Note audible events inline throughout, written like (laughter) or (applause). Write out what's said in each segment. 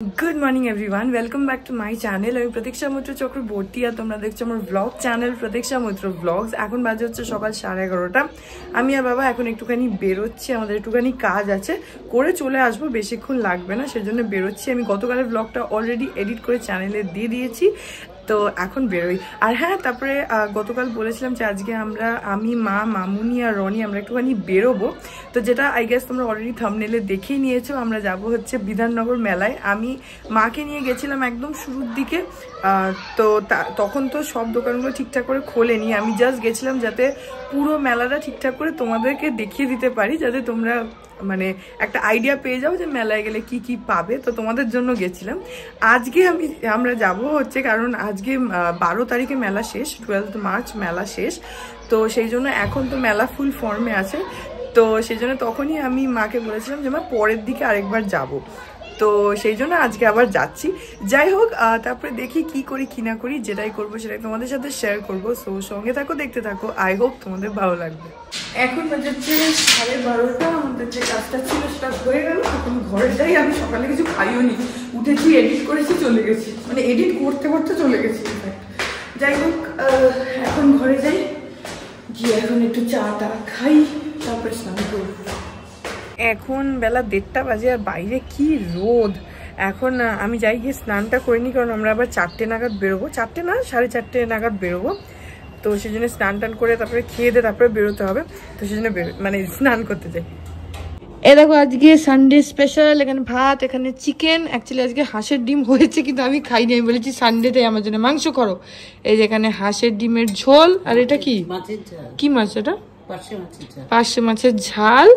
Good morning everyone welcome back to my channel আমি প্রতীক্ষা মৈত্র চক্রবর্তী আর তোমরা দেখছ আমার ব্লগ চ্যানেল প্রতীক্ষা মৈত্র ব্লগস এখন বাজে হচ্ছে সকাল সাড়ে এগারোটা। আমি আর বাবা এখন একটুখানি বেরোচ্ছি। আমাদের একটুখানি কাজ আছে। করে চলে আসব। বেশিক্ষণ লাগবে না, সেজন্য বেরোচ্ছি। আমি গতকালের ব্লগটা অলরেডি এডিট করে চ্যানেলে দিয়ে দিয়েছি। তো এখন বেরোই। আর হ্যাঁ তারপরে গতকাল বলেছিলাম যে আজকে আমরা, আমি, মা, মামুনি আর রনি আমরা একটুখানি বেরোবো। তো যেটা আই গেস তোমরা অলরেডি থামনেলে দেখেই নিয়েছো, আমরা যাব হচ্ছে বিধাননগর মেলায়। আমি মাকে নিয়ে গেছিলাম একদম শুরুর দিকে তো তখন তো সব দোকানগুলো ঠিকঠাক করে খোলেনি। আমি জাস্ট গেছিলাম যাতে পুরো মেলাটা ঠিকঠাক করে তোমাদেরকে দেখিয়ে দিতে পারি, যাতে তোমরা মানে একটা আইডিয়া পেয়ে যাও যে মেলায় গেলে কি কি পাবে। তো তোমাদের জন্য গেছিলাম। আজকে আমি, আমরা যাব হচ্ছে কারণ আজকে বারো তারিখে মেলা শেষ টুয়েলথ মার্চ মেলা শেষ। তো সেই জন্য এখন তো মেলা ফুল ফর্মে আছে। তো সেই জন্য তখনই আমি মাকে বলেছিলাম যে, মা, পরের দিকে আরেকবার যাব। তো সেই জন্য আজকে আবার যাচ্ছি। যাই হোক তারপরে দেখি কি করি, কি না করি, যেটাই করব সেটাই তোমাদের সাথে শেয়ার করব। সো সঙ্গে থাকো, দেখতে থাকো। আই হোপ তোমাদের ভালো লাগবে। এখন বাজে হচ্ছে সাড়ে বারোটা। আমাদের যে কাজটা ছিল সেটা হয়ে গেল। এখন ঘরে যাই আমি সকালে কিছু খাইও নি উঠেছি এডিট করেছি, চলে গেছি। মানে এডিট করতে করতে চলে গেছি যাই হোক এখন ঘরে যাই। গিয়ে এখন একটু চা টা খাই, তারপরে স্নান করব। এখন বেলা দেড়টা বাজে আর বাইরে কি রোদ। এখন আমি যাই গিয়ে স্নানটা করে নিই কারণ আমরা আবার চারটে নাগাদ বেরোবো। চারটে না সাড়ে চারটে নাগাদ বেরোবো। তো সেই জন্য স্নান টান করে তারপরে খেয়ে দিয়ে তারপরে বেরোতে হবে। তো সেই জন্য বেরো- মানে স্নান করতে যাই। এ দেখো আজকে সানডে স্পেশাল এখানে ভাত এখানে চিকেন অ্যাকচুয়ালি আজকে হাঁসের ডিম হয়েছে কিন্তু আমি খাইনি। আমি বলেছি সানডেতে আমার জন্য মাংস করো। এই যে এখানে হাঁসের ডিমের ঝোল আর এটা কি? কি মাছ এটা? পার্শে মাছের ঝাল।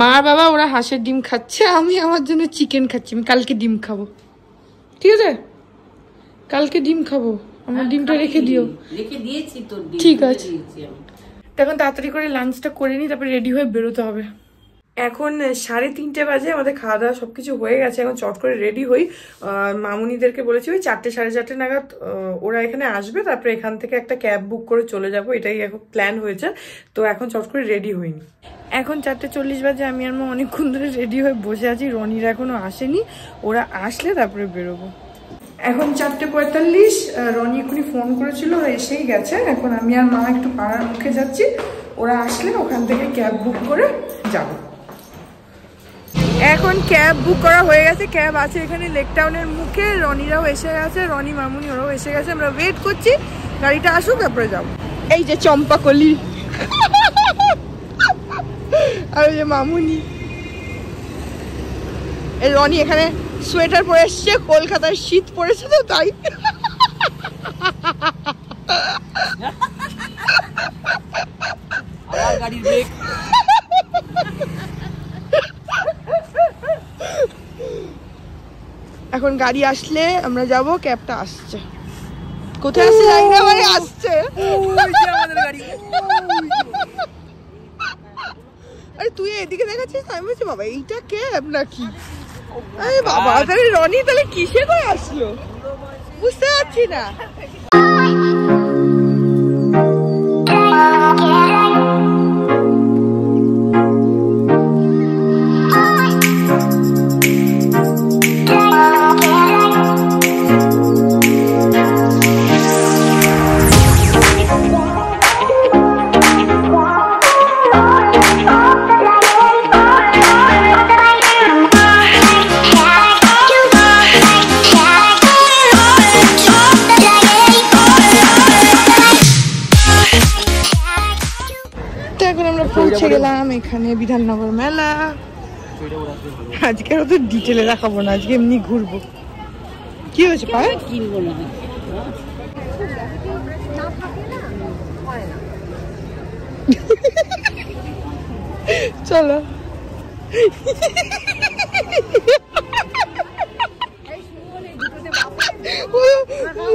মা বাবা ওরা হাঁসের ডিম খাচ্ছে আমি আমার জন্য চিকেন খাচ্ছি। আমি কালকে ডিম খাব। ঠিক আছে? কালকে ডিম খাব। আমার ডিমটা রেখে দিও। রেখে দিয়েছি তো ঠিক আছে। এখন তাড়াতাড়ি করে লাঞ্চটা করে নি তারপরে রেডি হয়ে বেরোতে হবে। এখন সাড়ে তিনটে বাজে, আমাদের খাওয়া দাওয়া সবকিছু হয়ে গেছে। এখন চট করে রেডি হই। মামুনিদেরকে বলেছি, ওই চারটে, সাড়ে চারটে নাগাদ ওরা এখানে আসবে। তারপরে এখান থেকে একটা ক্যাব বুক করে চলে যাব। এটাই এখন প্ল্যান হয়েছে। তো এখন চট করে রেডি হইনি এখন চারটে চল্লিশ বাজে, আমি আর মা অনেকক্ষণ ধরে রেডি হয়ে বসে আছি। রনিরা এখনও আসেনি। ওরা আসলে তারপরে বেরোবো। এখন চারটে পঁয়তাল্লিশ রনি এখনই ফোন করেছিল এসেই গেছে। এখন আমি আর মা একটু পাড়ার মুখে যাচ্ছি। ওরা আসলে ওখান থেকে ক্যাব বুক করে যাব। এখন ক্যাব বুক করা হয়ে গেছে, ক্যাব আছে এখানে লেক টাউনের মুখে, রনিরাও এসে গেছে, রনি মামুনি ওরাও এসে গেছে, আমরা ওয়েট করছি, গাড়িটা আসুক, তারপরে যাব। এই যে চম্পাকলি। আর ওই যে মামুনি। এই রনি এখানে সোয়েটার পরে এসছে কলকাতার শীত পড়েছে তো, তাই। গাড়ির ব্রেক এখন গাড়ি আসলে আমরা যাব ক্যাবটা আসছে। কোথায় আসছে জানি না মানে আসছে। আরে তুই এদিকে দেখাচ্ছিস আমি বলছি বাবা এইটা ক্যাব নাকি? আরে বাবা তাহলে রনি তাহলে কিসে করে আসলো? বুঝতে পারছি না। গেলাম এখানে বিধাননগর মেলা। আজকে অত ডিটেলে দেখাবো না আজকে এমনি ঘুরবো। কি হয়েছে পায়ে কিনবো না। চলো।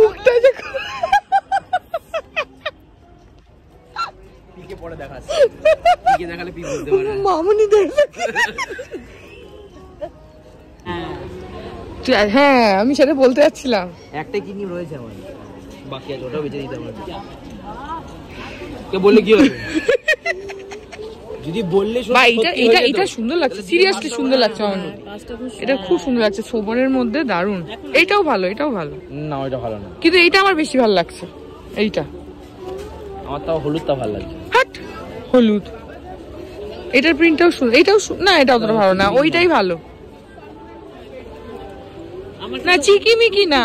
মুখটা যে পরে দেখাস পিকে দেখালে পি বুঝতে পারে। মামুনি দেখলে হ্যাঁ হ্যাঁ আমি সেটা বলতে যাচ্ছিলাম। একটাই কিডনি রয়েছে আমার। বাকি আছে ওটাও বেঁচে দিতে কে বললে কি হবে? যদি বললে বা এটা এটা এটা সুন্দর লাগছে সিরিয়াসলি সুন্দর লাগছে আমার এটা খুব সুন্দর লাগছে সোবরের মধ্যে দারুণ এটাও ভালো এটাও ভালো। না ওইটা ভালো না। কিন্তু এইটা আমার বেশি ভালো লাগছে এইটা। আমার তাও হলুদটা ভালো লাগছে। হাট হলুদ। এটার প্রিন্টটাও সুন্দর এটাও না এটা অতটা ভালো না ওইটাই ভালো। না চিকিমিকি না।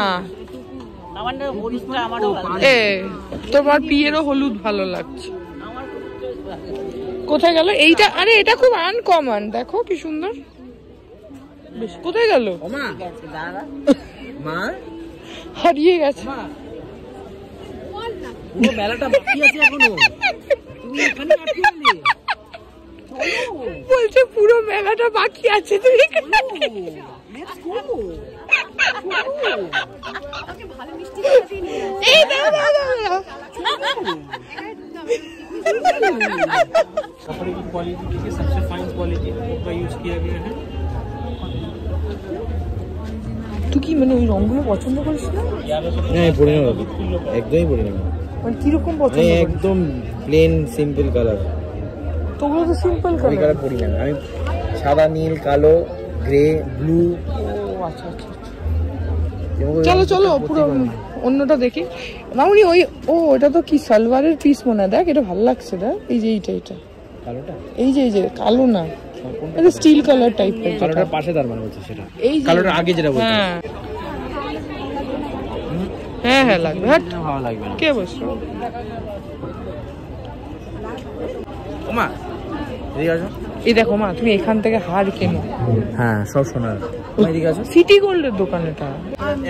এ তোমার পিয়েরও হলুদ ভালো লাগছে। কোথায় গেল? এইটা আরে এটা খুব আনকমন দেখো কি সুন্দর। বেশ কোথায় গেল? মা? হারিয়ে গেছে। মেলাটা বাকি আছে এখনও। তুমি এখানে বলছে পুরো মেলাটা বাকি আছে তুমি এখানে এই দাও, দাও, দাও, দাও। कपड़े की क्वालिटी देखिए सबसे फाइन क्वालिटी का यूज किया गया है তুই কি মানে ওই রংগুলো পছন্দ করিস না না আমি পড়ি না দাদা একদমই পড়ি না মানে কিরকম আমি পছন্দ করিস একদম প্লেন সিম্পল কালার তোগুলো তো সিম্পল কালার পড়ি না। আমি সাদা নীল কালো গ্রে ব্লু আচ্ছা আচ্ছা চলো চলো পুরো অন্যটা দেখি। মামুনি ওই ও এটা তো কি সালোয়ারের পিস মনে হয়। দেখ এটা ভালো লাগছে দেখ। এই যে এইটা এটা কালোটা? এই যে এই যে কালো না। এটা স্টিল কালার টাইপের কালোটার পাশে তার মানে বলছে সেটা। এই যে কালোটার আগে যেটা বলছে। হ্যাঁ। হ্যাঁ হ্যাঁ লাগবে। হ্যাঁ ভালো লাগবে কে বসল? মা এদিকে আসো। এই দেখো মা তুমি এখান থেকে হার কেনো। হ্যাঁ সব সোনার এদিকে আসো। সিটি গোল্ডের দোকান এটা।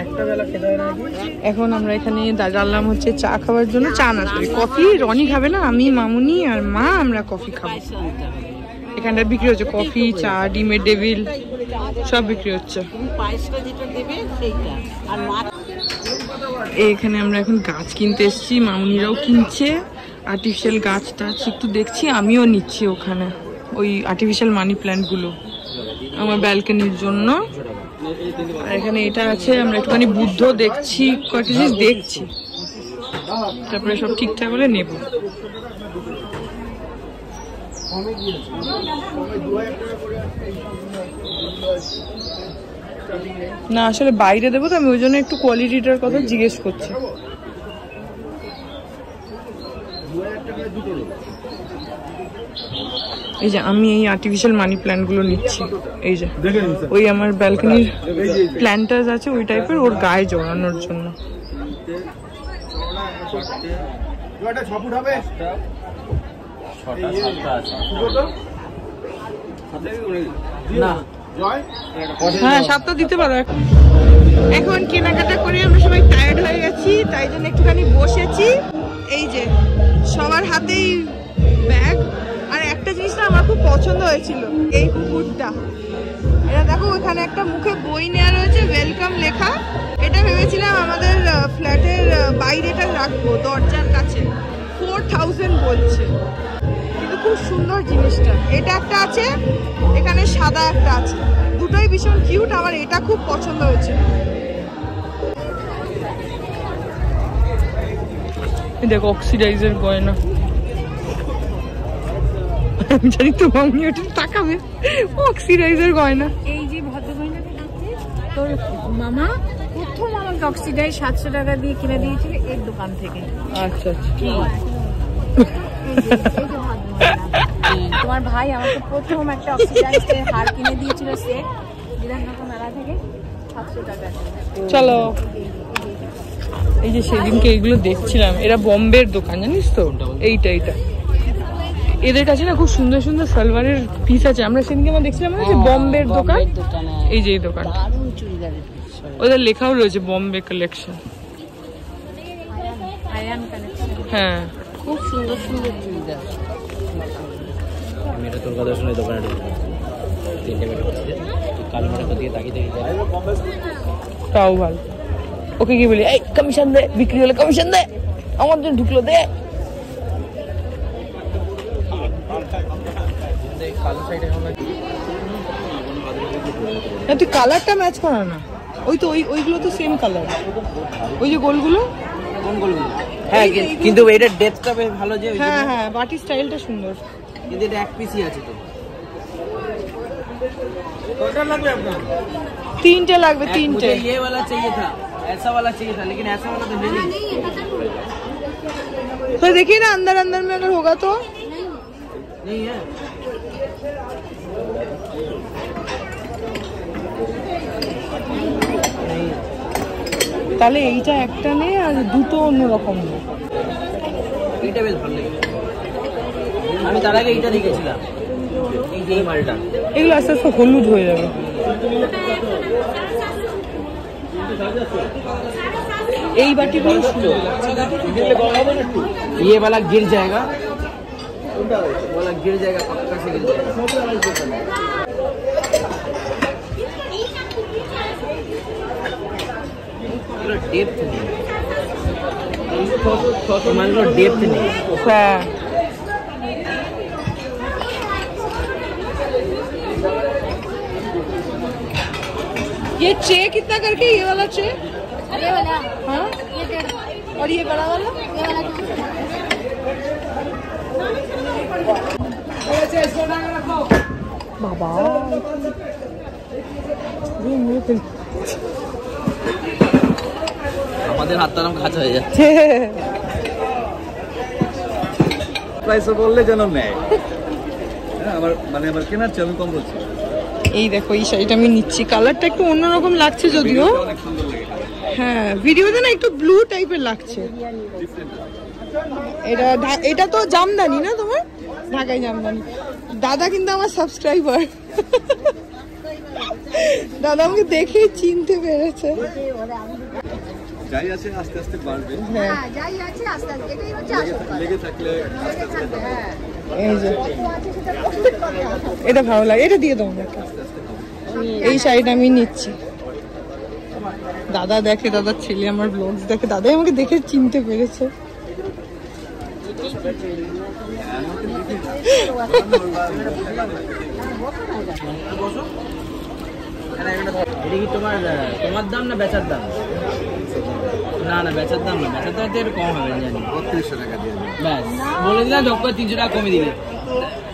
একটা বেলা খেতে এখন আমরা এখানে দাঁড়ালাম হচ্ছে চা খাওয়ার জন্য চা না সরি কফি রনি খাবে না আমি মামুনি আর মা আমরা কফি খাব। এখানটা বিক্রি হচ্ছে কফি চা ডিমের ডেভিল সব বিক্রি হচ্ছে। এখানে আমরা এখন গাছ কিনতে এসেছি মামুনিরাও কিনছে। আর্টিফিশিয়াল গাছ টাছ একটু দেখছি, আমিও নিচ্ছি ওখানে। ওই আর্টিফিশিয়াল মানি প্ল্যান্টগুলো আমার ব্যালকনির জন্য। আর এখানে এটা আছে, আমরা একটুখানি বুদ্ধ দেখছি, কয়েকটা জিনিস দেখছি। তারপরে সব ঠিকঠাক হলে নেব। না, আসলে বাইরে দেবো তো, আমি ওই জন্য একটু কোয়ালিটিটার কথা জিজ্ঞেস করছি। এই যে আমি এই আর্টিফিশিয়াল মানি প্ল্যান্টগুলো নিচ্ছি। এই যে ওই আমার ব্যালকনির প্ল্যান্টার্স আছে ওই টাইপের ওর গায়ে জড়ানোর জন্য। না। হ্যাঁ সাতটা দিতে পারো এখন। এখন কেনাকাটা করে আমরা সবাই টায়ার্ড হয়ে গেছি তাই জন্য একটুখানি বসেছি। এই যে সবার হাতেই ব্যাগ আর একটা জিনিস না আমার খুব পছন্দ হয়েছিল, এই কুকুরটা। এটা দেখো, ওখানে একটা মুখে বই নেওয়া রয়েছে ওয়েলকাম লেখা। এটা ভেবেছিলাম আমাদের ফ্ল্যাটের বাইরেটা রাখব, দরজার কাছে। ফোর থাউজেন্ড বলছে। কিন্তু খুব সুন্দর জিনিসটা। এটা একটা আছে, এখানে সাদা একটা আছে। দুটোই ভীষণ কিউট আমার এটা খুব পছন্দ হয়েছে দেখ অক্সিডাইজের গয়না। আমি জানি তো মামনি ওটা তাকাবে। অক্সিডাইজের গয়না। এই যে ভদ্রমহিলাটা আছে তোর মামা প্রথম আমাকে অক্সিডাই সাতশো টাকা দিয়ে কিনে দিয়েছিল এর দোকান থেকে। আচ্ছা আচ্ছা। তোমার ভাই আমাকে প্রথম একটা অক্সিডাইজের হার কিনে দিয়েছিল সেট বিধাননগর মেলা থেকে সাতশো টাকা। চলো। এই যে সেদিনকে এইগুলো দেখছিলাম এরা বম্বের দোকান জানিস তো? এইটা এইটা। এদের কাছে না খুব সুন্দর সুন্দর সালোয়ারের পিস আছে। আমরা সেদিনকে আমরা দেখছিলাম না যে বম্বের দোকান? এই যে এই দোকান ওদের লেখাও রয়েছে বম্বে কালেকশন হ্যাঁ। খুব সুন্দর সুন্দর চুড়িদার। আমি এটা তোর কথা শুনে দোকানে ঢুকবো তিনটে মেয়ে করছে কালো মেয়েটার দিকে তাকিয়ে তাকিয়ে তাও ভালো। ওকে কি বলি এই কমিশন দে বিক্রি হলে কমিশন দে আমার জন্য ঢুকলো দে কালো সাইডে হবে না তুই কালারটা ম্যাচ করা না ওই তো ওই ওইগুলো তো সেম কালার ওই যে গোলগুলো কোন গোলগুলো হ্যাঁ কি- কিন্তু এটার ডেপথটা বেশ ভালো যে ওই হ্যাঁ জন্য- হ্যাঁ বাটি স্টাইলটা সুন্দর এদের এক পিসই আছে তো कौन लगे अपना তিনটে লাগবে एक তিনটে मुझे ये वाला चाहिए था ऐसा वाला चाहिए था लेकिन ऐसा वाला तो है नहीं तो देखिए ना अंदर अंदर में अगर होगा तो नहीं है नहीं তাহলে এইটা একটা নে আর দুটো অন্যরকম নে এইটা বেশ ভালো লেগেছে আমি তার আগে এইটা দেখেছিলাম এই যে এই মালটা এগুলো আস্তে আস্তে হলুদ হয়ে যাবে এই বাটিগুলো সুন্দর ये वाला गिर जाएगा वाला गिर जाएगा पक्का से गिर जाएगा पूरा डेप्थ नहीं मान लो डेप्थ नहीं ये ट्रे कितना करके ये वाला ट्रे ये वाला हाँ ये डेढ़ और ये बड़ा वाला ये वाला कितना বাবা ये मुंह पे আমাদের হাত তারাম খাঁচা হয়ে যাচ্ছে প্রাইসে বললে যেন নেয় হ্যাঁ আমার মানে আমার কেনার চেয়ে আমি কম বলছি এই দেখো, এই শাড়িটা আমি নিচ্ছি। কালারটা একটু অন্যরকম লাগছে যদিও। হ্যাঁ ভিডিওতে না একটু ব্লু টাইপের লাগছে। এটা এটা তো জামদানি না তোমার? ঢাকায় জামদানি। দাদা কিন্তু আমার সাবস্ক্রাইবার দাদা আমাকে দেখেই চিনতে পেরেছে। যাই আছে আস্তে আস্তে বাড়বে। হ্যাঁ যাই আছে আস্তে আস্তে। এটাই হচ্ছে আসল লেগে থাকলে লেগে থাকবে, হ্যাঁ। এই যে। এটা ভালো লাগে। এটা দিয়ে দাও। আমাকে এই শাড়িটা আমি নিচ্ছি। দাদা দেখে দাদার ছেলে আমার ব্লগস দেখে। দাদাই আমাকে দেখে চিনতে পেরেছে। এটা কি তোমার তোমার দাম না বেচার দাম? না না বেচার দাম না বেচার দাম একটু কম হবে জানি। বত্রিশশো টাকা দিয়ে ব্যাস। বলে দিলাম যোগ তিনশো টাকা কমে দিবে।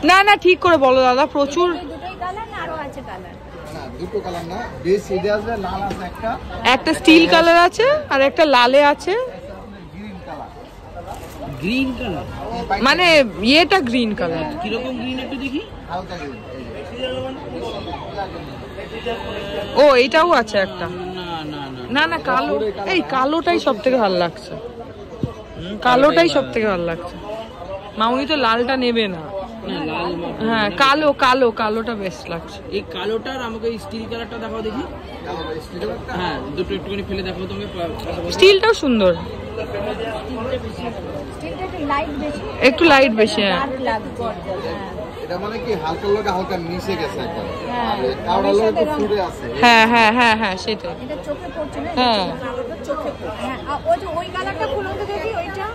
না না ঠিক করে বলো দাদা প্রচুর। দুটোই কালার না আরও আছে কালার না দুটো কালার না বেশ এটা আসবে লাল আছে একটা। একটা স্টিল কালার আছে আর একটা লালে আছে। গ্রিন কালার মানে ইয়েটা গ্রিন কালার কীরকম গ্রিন একটু দেখি? ও এটাও আছে একটা। না না কালো এই কালোটাই সব থেকে ভালো লাগছে। কালোটাই সব থেকে ভালো লাগছে। মাউনি তো লালটা নেবে না। না হ্যাঁ কালো কালো কালোটা বেস্ট লাগছে। এই কালোটার আমাকে স্টিল কালারটা দেখাও দেখি। হ্যাঁ দুটো একটুখানি ফেলে দেখাও তোমাকে স্টিলটাও সুন্দর। একটু লাইট বেশি। একটু লাইট বেশি হ্যাঁ। ডার্ক লাগছে। হ্যাঁ। এটা মানে কি হালকা লোকে হালকা মিশে গেছে একবার। হ্যাঁ ফুটে আছে। হ্যাঁ হ্যাঁ হ্যাঁ হ্যাঁ সেটাই। এটা চোখে পড়ছে না? হ্যাঁ। চোখে পড়ছে। হ্যাঁ ওই যে ওই কালারটা খুলুন তো দেখি ওইটা?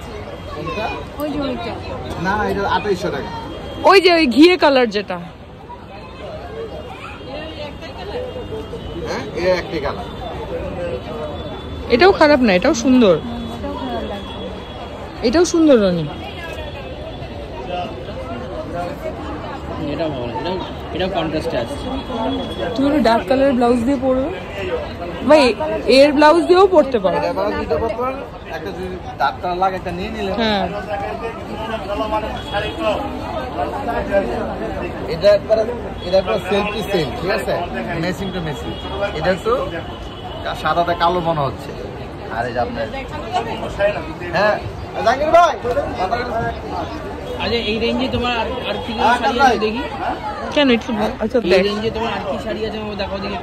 কোনটা? ওই যে ওইটা। না এটা আঠাইশশো টাকা। ওই যে ওই ঘিয়ে কালার যেটা। হ্যাঁ কালার। এটাও খারাপ না এটাও সুন্দর। এটাও সুন্দর রানী। এটা ভালো এটাও এটাও কন্ট্রাস্টে আসছে তুমি একটু ডার্ক কালারের ব্লাউজ দিয়ে পরবে। ভাই এর ব্লাউজ দিয়েও পরতে পারো। একটা যদি দাঁতটা লাগে একটা নিয়ে নিলে। হ্যাঁ। এটা একবার এটা একবার সেলফি সেল ঠিক আছে? মেসিং টু মেসিং এটা একটু সাদাতে কালো মনে হচ্ছে। আরে এই আপনার হ্যাঁ। জাহাঙ্গীর ভাই আচ্ছা এই রেঞ্জে তোমার আর আর কি কি হ্যাঁ, শাড়ি আছে দেখি? কেন একটু আচ্ছা এই রেঞ্জে তোমার আর কি শাড়ি আছে আমাকে দেখাও দেখি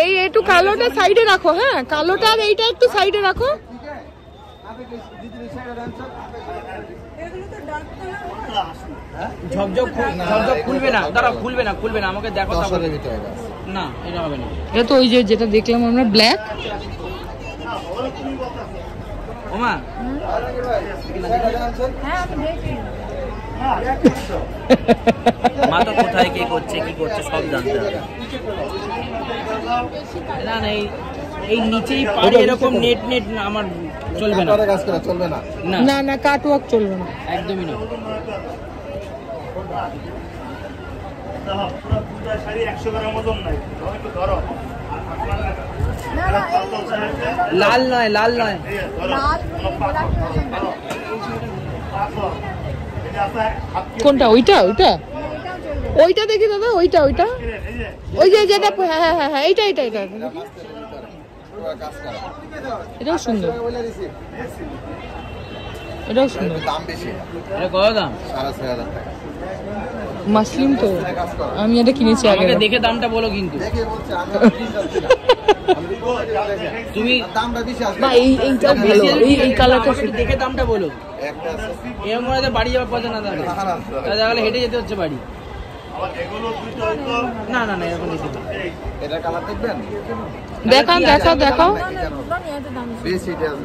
এই একটু কালোটা সাইডে রাখো হ্যাঁ? কালোটা আর এইটা একটু সাইডে রাখো। ঝকঝক খুল- ঝকঝক খুলবে না দাঁড়া খুলবে না খুলবে না আমাকে দেখো। না এটা হবে না। এটা তো ওই যে যেটা দেখলাম আমরা ব্ল্যাক ওমা। হ্যাঁ কোথায় কে করছে কি করছে সব জানতে হবে। না না এই এই নিচেই পাড়ে এরকম নেট নেট না আমার চলবে না। কাজ করা চলবে না। না। না কাট ওয়ার্ক চলবে না। একদমই না। শাড়ি একশো গ্রাম ওজন নাই একটু ধরো লাল নয় লাল নয়। কোনটা ওইটা ওইটা? ওইটা দেখি দাদা ওইটা ওইটা। ওই যে যেটা হ্যাঁ হ্যাঁ হ্যাঁ হ্যাঁ এইটা এইটা এটা পুরো কাজ করা এটাও সুন্দর। এটাও সুন্দর। দাম বেশি এটা কত দাম? সাড়ে ছয় হাজার টাকা। মাসলিম তো আমি এটা কিনেছি আগে দেখে দামটা বলো কিন্তু দেখে বলছে বিশ্বাস না। তুমি দামটা বেশি আসবে বা এই এইটাও ভালো এই এই কালারটা দেখে দামটা বলো একটা এরকম মনে হয় বাড়ি যাওয়ার পয়সা না থাকে না, না, না। তাহলে হেঁটে যেতে হচ্ছে বাড়ি এগুলো দুটো হয়তো না না না এরকম না। এটা কালার দেখবেন দেখাও দেখাও না না।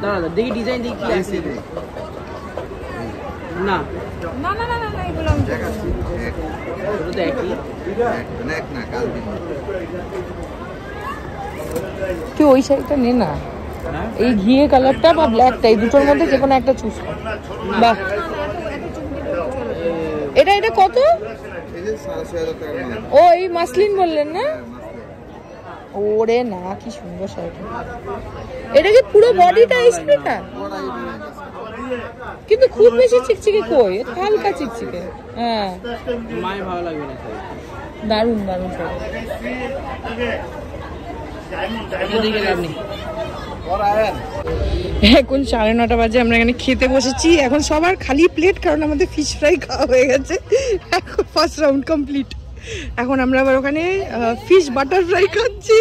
দাঁড়া দাঁড়া, দেখি ডিজাইন দেখি না না না না না না এগুলো আমি তুই ওই শাড়িটা নে না। হ্যাঁ এই ঘিয়ে কালারটা বা ব্ল্যাকটা এই দুটোর মধ্যে যে কোনো একটা চুজ বাহ। এটা এটা কত? ও এই মাসলিন বললেন না? ওরে না কি সুন্দর শাড়িটা। এটা কি পুরো বডিটা স্প্রেটা কিন্তু খুব বেশি চিকচিকে কই? হালকা চিকচিকে। হ্যাঁ। মায়ের ভালো লাগবে না। দারুণ দারুণ এখন সাড়ে নটা বাজে আমরা এখানে খেতে বসেছি। এখন সবার খালি প্লেট কারণ আমাদের ফিশ ফ্রাই খাওয়া হয়ে গেছে। এখন ফার্স্ট রাউন্ড কমপ্লিট এখন আমরা আবার ওখানে ফিশ বাটার ফ্রাই খাচ্ছি।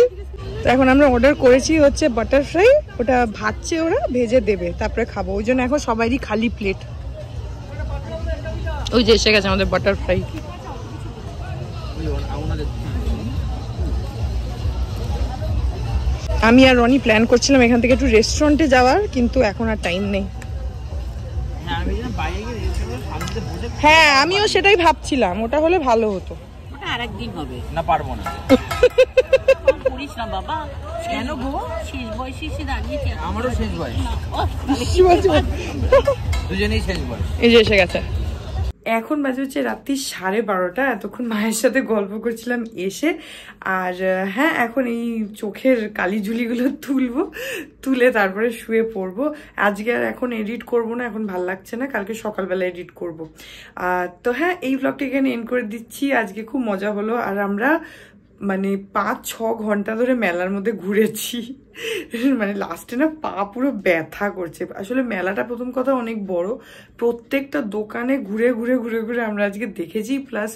তো এখন আমরা অর্ডার করেছি হচ্ছে বাটার ফ্রাই ওটা ভাজছে ওরা ভেজে দেবে তারপরে খাব। ওই জন্য এখন সবারই খালি প্লেট ওই যে এসে গেছে আমাদের বাটার ফ্রাই ওই ওনা- ওনাদের আমি আর রনি প্ল্যান করছিলাম এখান থেকে একটু রেস্টুরেন্টে যাওয়ার কিন্তু এখন আর টাইম নেই। হ্যাঁ হ্যাঁ আমিও সেটাই ভাবছিলাম ওটা হলে ভালো হতো। আরেকদিন হবে। না পারব না। করিস না বাবা কেন গো? শেষ বয়সে এসে দাঁড়িয়েছে। আমারও শেষ বয়স? দুজনেই শেষ বয়স। এই যে এসে গেছে। এখন বাজে হচ্ছে রাত্রি সাড়ে বারোটা। এতক্ষণ মায়ের সাথে গল্প করছিলাম এসে। আর হ্যাঁ এখন এই চোখের কালিঝুলিগুলো তুলবো, তুলে তারপরে শুয়ে পড়ব। আজকে আর এখন এডিট করব না, এখন ভালো লাগছে না, কালকে সকালবেলা এডিট করব। তো হ্যাঁ এই ব্লগটা এখানে এন্ড করে দিচ্ছি। আজকে খুব মজা হলো। আর আমরা মানে পাঁচ, ছ ঘণ্টা ধরে মেলার মধ্যে ঘুরেছি। (laughs) মানে লাস্টে না পা পুরো ব্যথা করছে। আসলে মেলাটা প্রথম কথা অনেক বড়। প্রত্যেকটা দোকানে ঘুরে ঘুরে ঘুরে ঘুরে আমরা আজকে দেখেছি। প্লাস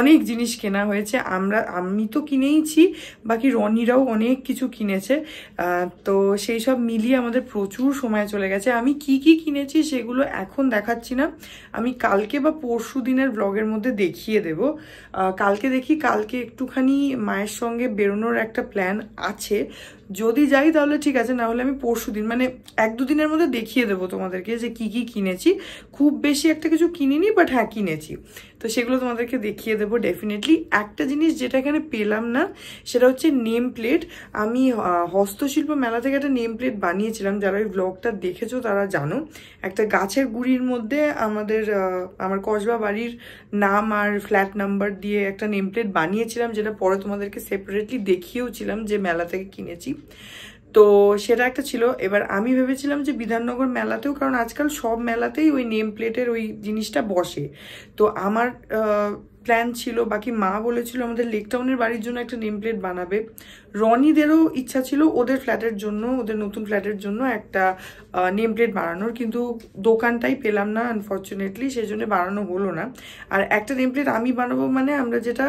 অনেক জিনিস কেনা হয়েছে। আমরা, আমি তো কিনেইছি, বাকি রনিরাও অনেক কিছু কিনেছে। তো সেই সব মিলিয়ে আমাদের প্রচুর সময় চলে গেছে। আমি কি কি কিনেছি সেগুলো এখন দেখাচ্ছি না। আমি কালকে বা পরশু দিনের ব্লগের মধ্যে দেখিয়ে দেব। কালকে দেখি, কালকে একটুখানি মায়ের সঙ্গে বেরোনোর একটা প্ল্যান আছে। যদি যাই তাহলে ঠিক আছে, না হলে আমি পরশু দিন মানে এক দুদিনের মধ্যে দেখিয়ে দেবো তোমাদেরকে যে কি কি কিনেছি। খুব বেশি একটা কিছু কিনিনি বাট হ্যাঁ কিনেছি। তো সেগুলো তোমাদেরকে দেখিয়ে দেবো ডেফিনেটলি একটা জিনিস যেটা এখানে পেলাম না, সেটা হচ্ছে নেম প্লেট আমি হস্তশিল্প মেলা থেকে একটা নেম প্লেট বানিয়েছিলাম, যারা ওই ব্লগটা দেখেছ তারা জানো। একটা গাছের গুড়ির মধ্যে আমাদের আমার কসবা বাড়ির নাম আর ফ্ল্যাট নাম্বার দিয়ে একটা নেম প্লেট বানিয়েছিলাম, যেটা পরে তোমাদেরকে সেপারেটলি দেখিয়েওছিলাম যে মেলা থেকে কিনেছি। তো সেটা একটা ছিল। এবার আমি ভেবেছিলাম যে বিধাননগর মেলাতেও, কারণ আজকাল সব মেলাতেই ওই নেম প্লেটের ওই জিনিসটা বসে। তো আমার প্ল্যান ছিল বাকি মা বলেছিল আমাদের লেকটাউনের বাড়ির জন্য একটা নেম প্লেট বানাবে। রনিদেরও ইচ্ছা ছিল ওদের ফ্ল্যাটের জন্য, ওদের নতুন ফ্ল্যাটের জন্য একটা নেম প্লেট বানানোর কিন্তু দোকানটাই পেলাম না আনফর্চুনেটলি সেই জন্য বানানো হলো না। আর একটা নেম প্লেট আমি বানাবো মানে আমরা যেটা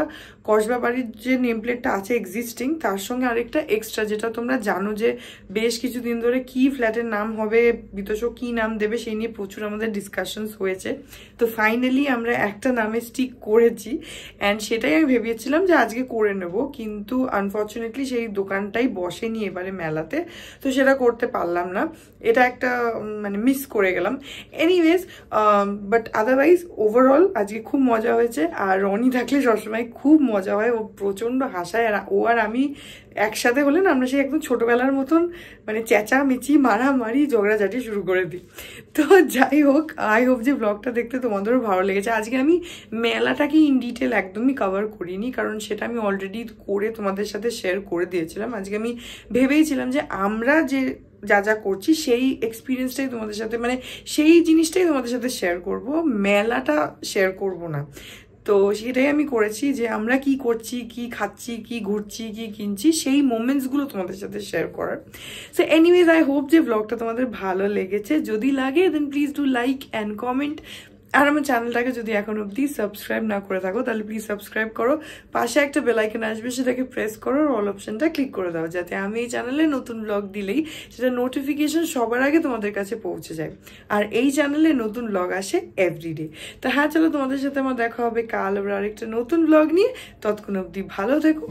কসবা বাড়ির যে নেম প্লেটটা আছে এক্সিস্টিং তার সঙ্গে আরেকটা এক্সট্রা যেটা তোমরা জানো যে বেশ কিছুদিন ধরে কি ফ্ল্যাটের নাম হবে, বিতোষ কি নাম দেবে, সেই নিয়ে প্রচুর আমাদের ডিসকাশনস হয়েছে। তো ফাইনালি আমরা একটা নামে স্টিক করেছি অ্যান্ড সেটাই আমি ভেবেছিলাম যে আজকে করে নেব, কিন্তু আনফর্চুনেটলি সেই দোকানটাই বসেনি এবারে মেলাতে, তো সেটা করতে পারলাম না। এটা একটা মানে মিস করে গেলাম। এনিওয়েজ বাট আদারওয়াইজ ওভারঅল আজকে খুব মজা হয়েছে। আর রনি থাকলে সবসময় খুব মজা হয়। ও প্রচণ্ড হাসায়। আর ও আর আমি একসাথে হলে না আমরা সেই একদম ছোটোবেলার মতন মানে চেঁচামেচি, মারামারি, ঝগড়াঝাটি শুরু করে দিই। তো যাই হোক, আই হোপ যে ব্লগটা দেখতে তোমাদেরও ভালো লেগেছে। আজকে আমি মেলাটাকে ইন ডিটেল একদমই কভার করিনি, কারণ সেটা আমি অলরেডি করে তোমাদের সাথে শেয়ার করে দিয়েছিলাম। আজকে আমি ভেবেইছিলাম যে আমরা যে যা যা করছি, সেই এক্সপিরিয়েন্সটাই তোমাদের সাথে মানে সেই জিনিসটাই তোমাদের সাথে শেয়ার করব। মেলাটা শেয়ার করব না। তো সেটাই আমি করেছি যে আমরা কি করছি, কি খাচ্ছি, কি ঘুরছি, কি কিনছি, সেই মোমেন্টসগুলো তোমাদের সাথে শেয়ার করার। সো এনিওয়েজ আই হোপ যে ব্লগটা তোমাদের ভালো লেগেছে। যদি লাগে then please do like and comment আর আমার চ্যানেলটাকে যদি এখন অবধি সাবস্ক্রাইব না করে থাকো, তাহলে প্লিজ সাবস্ক্রাইব করো। পাশে একটা বেলাইকন আসবে, সেটাকে প্রেস করো অল অপশনটা ক্লিক করে দাও, যাতে আমি এই চ্যানেলে নতুন ব্লগ দিলেই সেটা নোটিফিকেশন সবার আগে তোমাদের কাছে পৌঁছে যায়। আর এই চ্যানেলে নতুন ব্লগ আসে এভরিডে তো হ্যাঁ চলো তোমাদের সাথে আমার দেখা হবে কাল আবার আরেকটা নতুন ব্লগ নিয়ে। তৎক্ষণ অবধি ভালো থেকো।